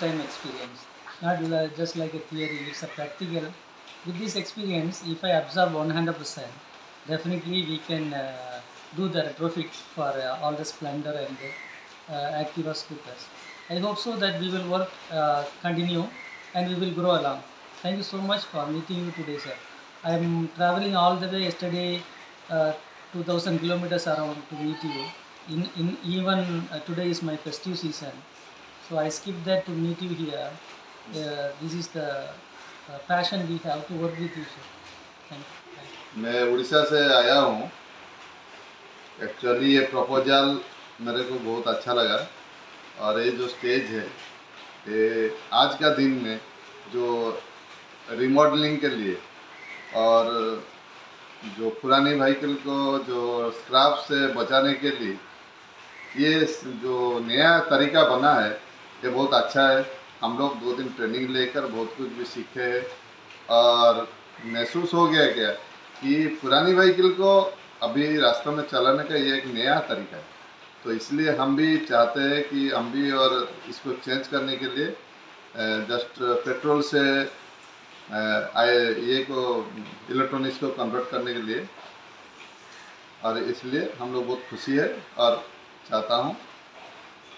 time experience, not just like a theory, it's a practical. With this experience, if I observe 100%, definitely we can uh, do the retrofit for uh, all the Splendor and uh, Activa scooters. I hope so that we will work, uh, continue, and we will grow along. Thank you so much for meeting you today, sir. I am traveling all the way yesterday, uh, 2000 kilometers around to meet you. In, in even uh, today is my festive season, so I skipped that to meet you here. Uh, this is the uh, passion we have to work with you, sir. Thank you. मैं उड़ीसा से आया हूँ actually ये proposal मेरे को बहुत अच्छा लगा और ये जो स्टेज है ये आज का दिन में जो रिमॉडलिंग के लिए और जो पुरानी व्हीकल को जो स्क्रैप से बचाने के लिए ये जो नया तरीका बना है ये बहुत अच्छा है। हम लोग दो दिन ट्रेनिंग लेकर बहुत कुछ भी सीखे हैं। और महसूस हो गया क्या कि पुरानी व्हीकल को अभी रास्ते में चलाने का ये एक नया तरीका है। तो इसलिए हम भी चाहते हैं कि हम भी और इसको चेंज करने के लिए जस्ट पेट्रोल से ये को इलेक्ट्रॉनिक्स को कन्वर्ट करने के लिए। और इसलिए हम लोग बहुत खुशी है और चाहता हूँ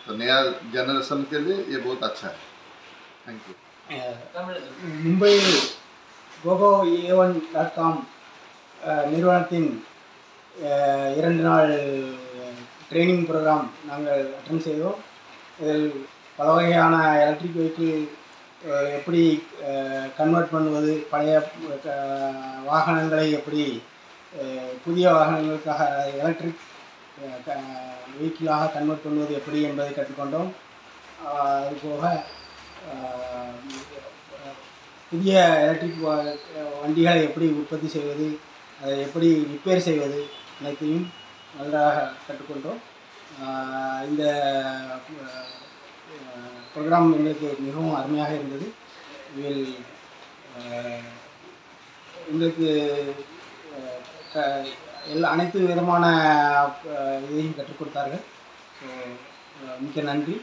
तो नया जनरेशन के लिए ये बहुत अच्छा है thank you Mumbai cocoa A one dot com நிறுவனத்தின் அஹ், இரண்டு நாள் ட்ரைனிங் ப்ரோக்ராம் நாங்கள் அட்டன் செய்தோம் இதில் பல வகையான எலக்ட்ரிக் வெஹிக்கிள் எப்படி கன்வெர்ட் பண்ணுவது பழைய அஹ், வாகனங்களை எப்படி அஹ், புதிய வாகனங்களுக்காக எலக்ட்ரிக் வெஹிக்கிளாக கன்வெர்ட் பண்ணுவது எப்படி என்பதை கற்றுக்கொண்டோம். அதுபோக புதிய எலக்ட்ரிக் வண்டிகளை எப்படி உற்பத்தி செய்வது அதை எப்படி ரிப்பேர் செய்வது அனைத்தையும் நன்றாக கற்றுக்கொண்டோம். இந்த ப்ரோக்ராம் எங்களுக்கு மிகவும் அருமையாக இருந்தது. இதில் எங்களுக்கு எல்லா அனைத்து விதமான இதையும் கற்றுக் கொடுத்தார்கள். ஸோ மிக்க நன்றி.